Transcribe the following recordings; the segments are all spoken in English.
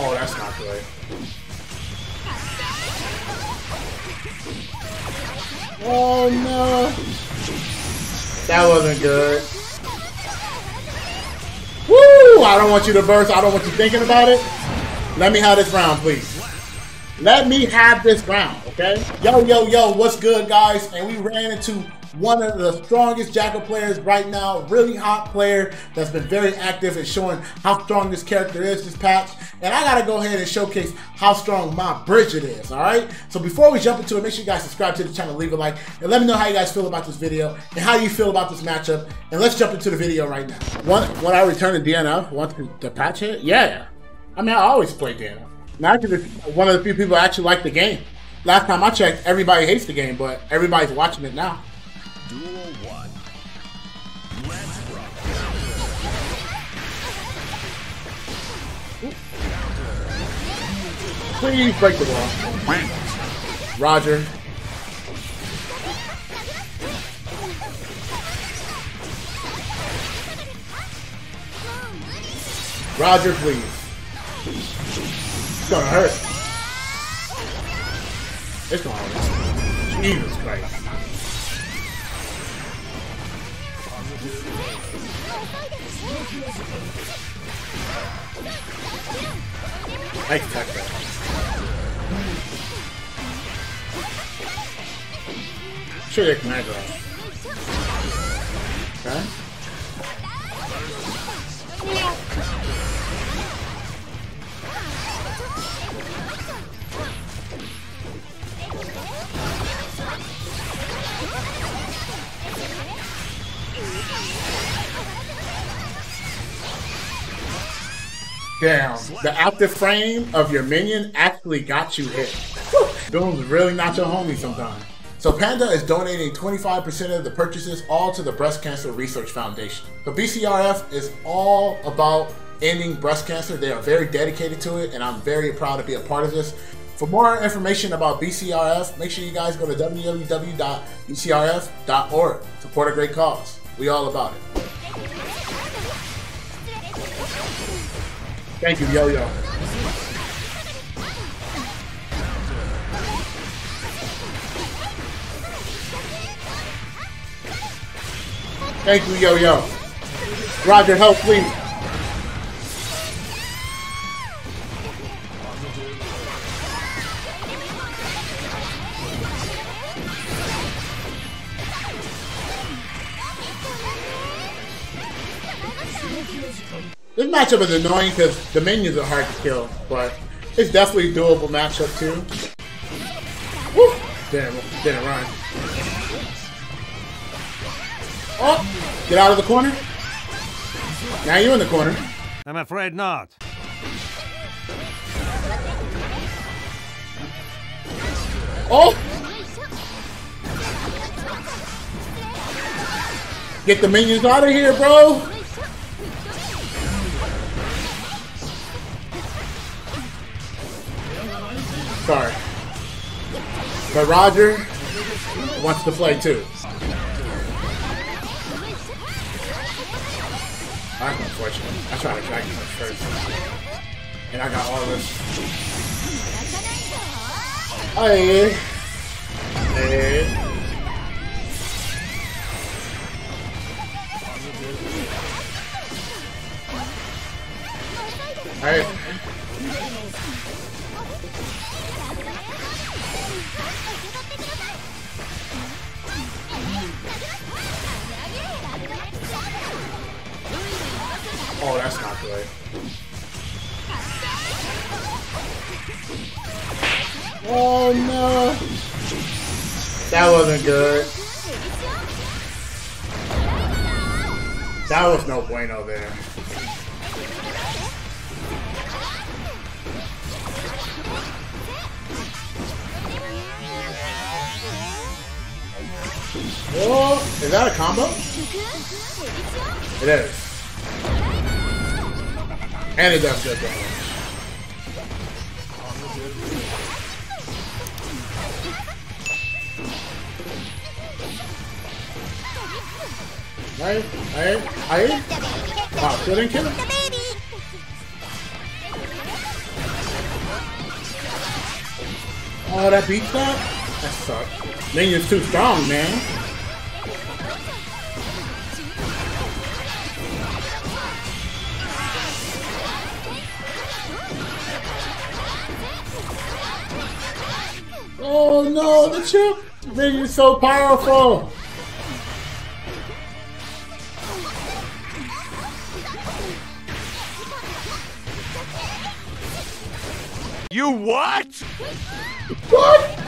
Oh, that's not good. Oh no. That wasn't good. Woo! I don't want you to burst. I don't want you thinking about it. Let me have this round, please. Let me have this round, okay? Yo, yo, yo, what's good, guys? And we ran into one of the strongest Jack-O players right now, really hot player that's been very active and showing how strong this character is this patch. And I gotta go ahead and showcase how strong my Bridget is, all right? So before we jump into it, make sure you guys subscribe to the channel, leave a like, and let me know how you guys feel about this video and how you feel about this matchup. And let's jump into the video right now. When I return to DNF, once the patch hit, yeah. I mean, I always play DNF. Naturally, one of the few people actually like the game. Last time I checked, everybody hates the game, but everybody's watching it now. Duel 1. Let's rock. Please break the wall. Roger. Roger, please. It's gonna hurt. It's gonna hurt. Jesus Christ. Nice tech there. Sure they can. Okay. Damn, the active frame of your minion actually got you hit. Doom's really not your homie sometimes. So Panda is donating 25% of the purchases all to the Breast Cancer Research Foundation. The BCRF is all about ending breast cancer. They are very dedicated to it and I'm very proud to be a part of this. For more information about BCRF, make sure you guys go to www.bcrf.org. Support a great cause. We all about it. Thank you, Yo-Yo. Thank you, Yo-Yo. Roger, help, please. This matchup is annoying because the minions are hard to kill, but it's definitely a doable matchup too. Woo! Didn't, didn't run. Oh! Get out of the corner. Now you're in the corner. I'm afraid not. Oh! Get the minions out of here, bro! Sorry. But Roger wants to play too. That's unfortunate. I tried to drag him first. And I got all this. Hey. Hey. Alright. Oh, that's not good. Oh no. That wasn't good. That was no bueno there. Oh, is that a combo? It is. And it does good damage. Right? Right? Right? Wow, didn't kill him. Oh, that beat that? That sucks. Ninja's too strong, man. Oh no, the chip! Minion's so powerful! You what? What?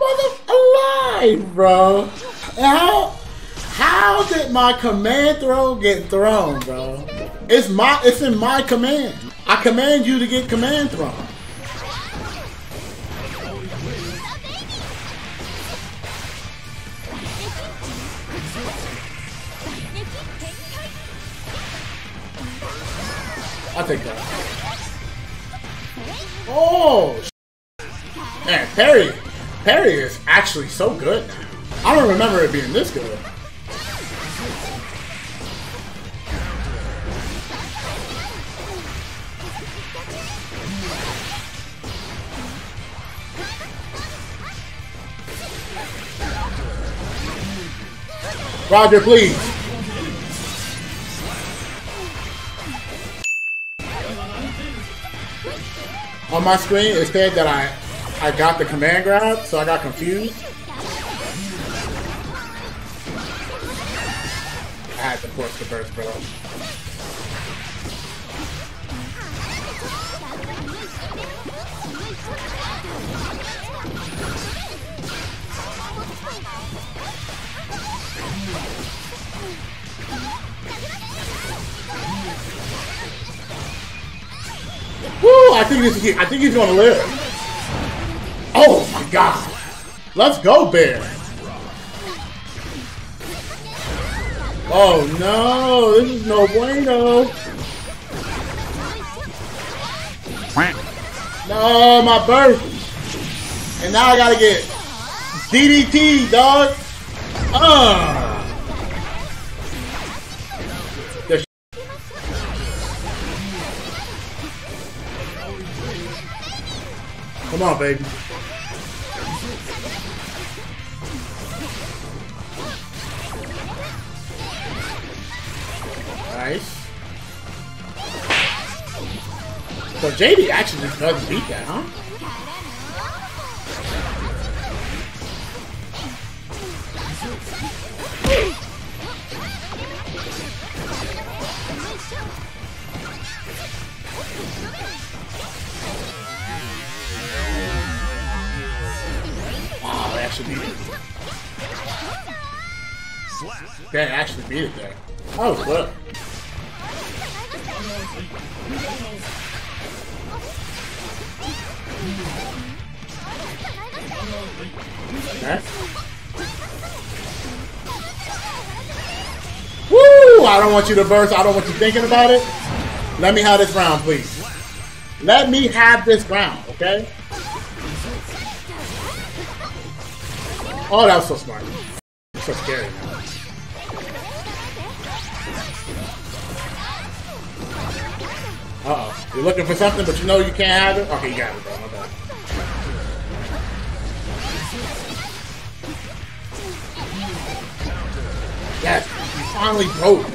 Mother alive, bro. How how did my command throw get thrown, bro? It's my it's in my command. I command you to get command thrown. I'll take that. Oh, man, Perry, Perry is actually so good. I don't remember it being this good. Roger, please. On my screen, it said that I I got the command grab, so I got confused. I had to force the burst, bro. I think he's I think he's gonna live. Oh my god! Let's go, Bear! Oh no! This is no bueno! No, my birth! And now I gotta get DDT, dog! Uh! Come on, baby. Nice. So JD actually just doesn't beat that, huh? Actually beat it. They actually beat it there. Oh, flip. Woo! I don't want you to burst. I don't want you thinking about it. Let me have this round, please. Let me have this round, okay? Oh, that was so smart. So scary, man. Uh-oh. You're looking for something, but you know you can't have it? Okay, you got it, bro. My bad. Yes, you finally broke.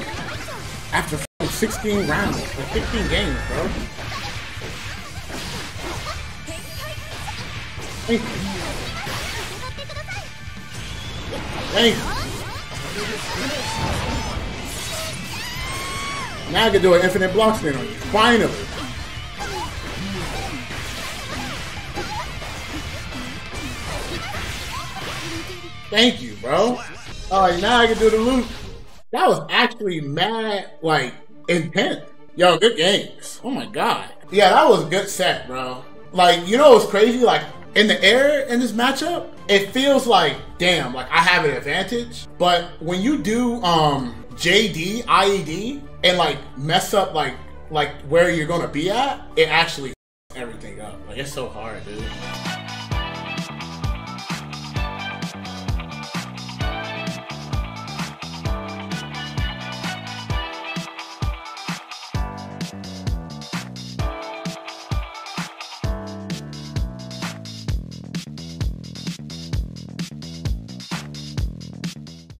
After 16 rounds, or 15 games, bro. Thank you. You. Now I can do an infinite block spin on you. Finally. Thank you, bro. Alright, now I can do the loop. That was actually mad, like, intent. Yo, good games. Oh my god. Yeah, that was a good set, bro. Like, you know what's crazy? Like, in the air in this matchup, it feels like, damn, like I have an advantage. But when you do um JD, IED, and like mess up like like where you're gonna be at, it actually everything up. Like it's so hard, dude.